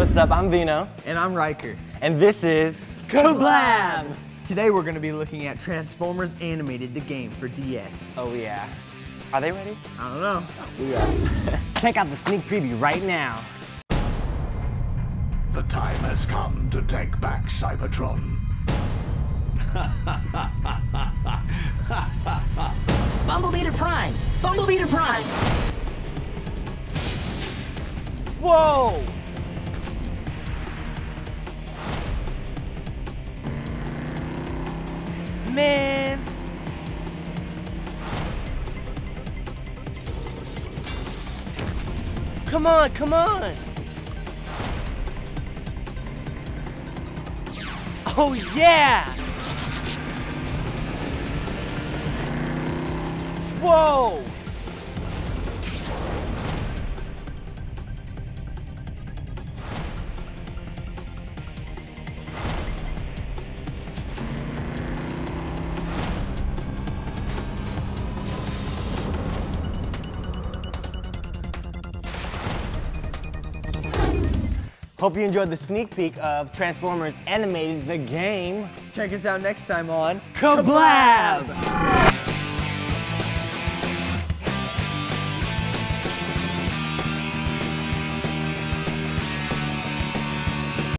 up? I'm Vino. And I'm Riker. And this is Kablab! Today we're going to be looking at Transformers Animated, the game for DS. Oh yeah. Are they ready? I don't know. We are. Check out the sneak preview right now. The time has come to take back Cybertron. Bumblebee to Prime! Bumblebee to Prime! Whoa! Man! Come on, come on! Oh yeah! Whoa! Hope you enjoyed the sneak peek of Transformers Animated the Game. Check us out next time on Kablab!